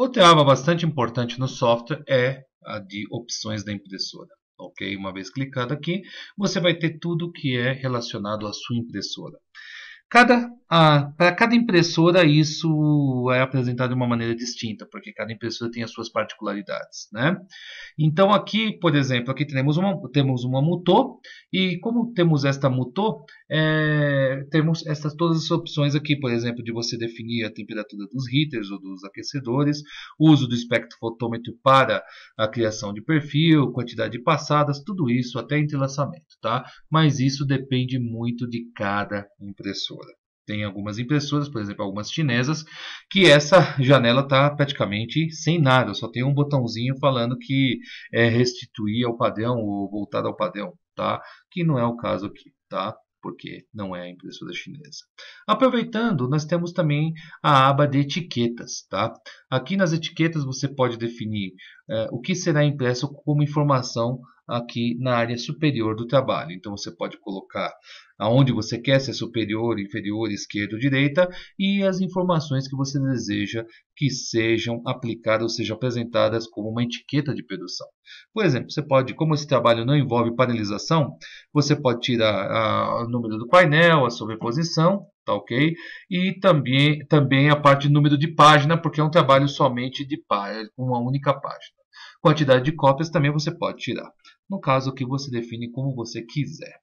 Outra aba bastante importante no software é a de opções da impressora. Ok? Uma vez clicado aqui, você vai ter tudo que é relacionado à sua impressora. Cada, para cada impressora isso é apresentado de uma maneira distinta, porque cada impressora tem as suas particularidades. Né? Então aqui, por exemplo, aqui temos uma, temos uma Muto, e como temos esta Muto, é, temos essas, todas as opções aqui, por exemplo, de você definir a temperatura dos heaters ou dos aquecedores, uso do espectrofotômetro para a criação de perfil, quantidade de passadas, tudo isso até entrelaçamento. Tá? Mas isso depende muito de cada impressora. Tem algumas impressoras, por exemplo, algumas chinesas, que essa janela está praticamente sem nada, só tem um botãozinho falando que é restituir ao padrão ou voltar ao padrão, tá? Que não é o caso aqui, tá? porque não é a impressora chinesa. Aproveitando, nós temos também a aba de etiquetas. Tá? Aqui nas etiquetas você pode definir é, o que será impresso como informação aqui na área superior do trabalho. Então você pode colocar aonde você quer, se é superior, inferior, esquerda ou direita, e as informações que você deseja que sejam aplicadas ou sejam apresentadas como uma etiqueta de produção. Por exemplo, você pode, como esse trabalho não envolve panelização, você pode tirar o número do painel, a sobreposição, tá ok? E também, também a parte de número de página, porque é um trabalho somente de página, uma única página. Quantidade de cópias também você pode tirar. No caso que você define como você quiser.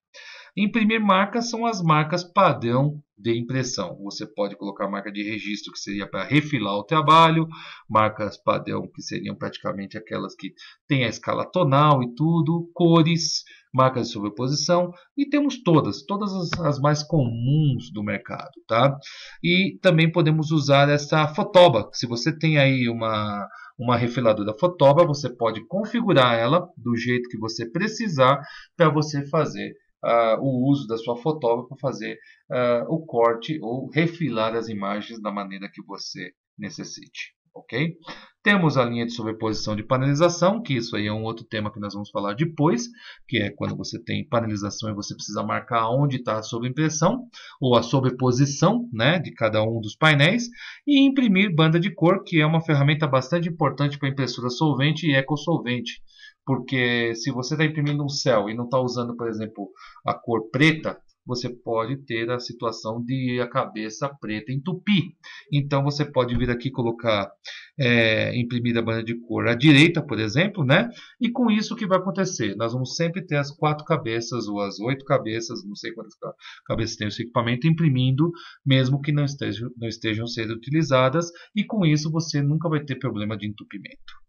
Imprimir marcas são as marcas padrão de impressão. Você pode colocar marca de registro que seria para refilar o trabalho, marcas padrão que seriam praticamente aquelas que têm a escala tonal e tudo, cores, marcas de sobreposição e temos todas, todas as, as mais comuns do mercado, tá? E também podemos usar essa fotoba. Se você tem aí uma uma refiladora fotoba, você pode configurar ela do jeito que você precisar para você fazer uh, o uso da sua fotógrafa para fazer uh, o corte ou refilar as imagens da maneira que você necessite. Ok? Temos a linha de sobreposição de panelização, que isso aí é um outro tema que nós vamos falar depois, que é quando você tem panelização e você precisa marcar onde está a sobreimpressão, ou a sobreposição né, de cada um dos painéis, e imprimir banda de cor, que é uma ferramenta bastante importante para impressora solvente e ecosolvente porque se você está imprimindo um céu e não está usando, por exemplo, a cor preta, você pode ter a situação de a cabeça preta entupir. Então você pode vir aqui colocar, é, imprimir a banda de cor à direita, por exemplo, né? E com isso o que vai acontecer? Nós vamos sempre ter as quatro cabeças ou as oito cabeças, não sei quantas cabeças tem esse equipamento, imprimindo, mesmo que não estejam, não estejam sendo utilizadas, e com isso você nunca vai ter problema de entupimento.